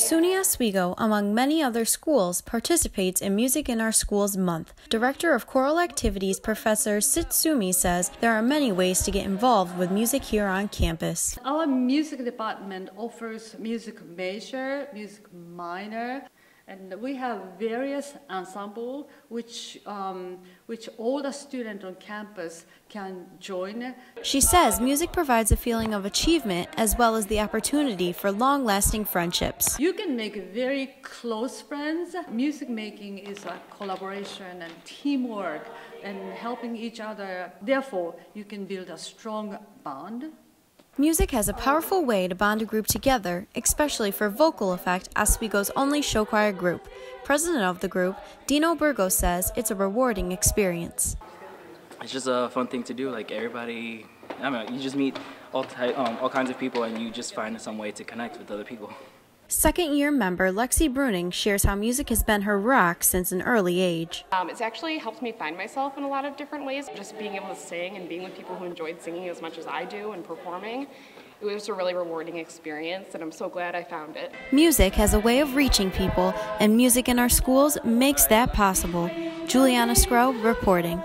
SUNY Oswego, among many other schools, participates in Music in Our Schools Month. Director of Choral Activities Professor Sitsumi says there are many ways to get involved with music here on campus. Our music department offers music major, music minor, and we have various ensemble which, um, which all the students on campus can join. She says music provides a feeling of achievement as well as the opportunity for long lasting friendships. You can make very close friends. Music making is a collaboration and teamwork and helping each other. Therefore, you can build a strong bond. Music has a powerful way to bond a group together, especially for Vocal Effect, Oswego's only show choir group. President of the group, Dino Burgos says it's a rewarding experience. It's just a fun thing to do. Like everybody, I mean, you just meet all, ty- um, all kinds of people and you just find some way to connect with other people. Second year member Lexi Bruning shares how music has been her rock since an early age. Um, it's actually helped me find myself in a lot of different ways. Just being able to sing and being with people who enjoyed singing as much as I do and performing. It was a really rewarding experience, and I'm so glad I found it. Music has a way of reaching people, and music in our schools makes that possible. Julianna Scro reporting.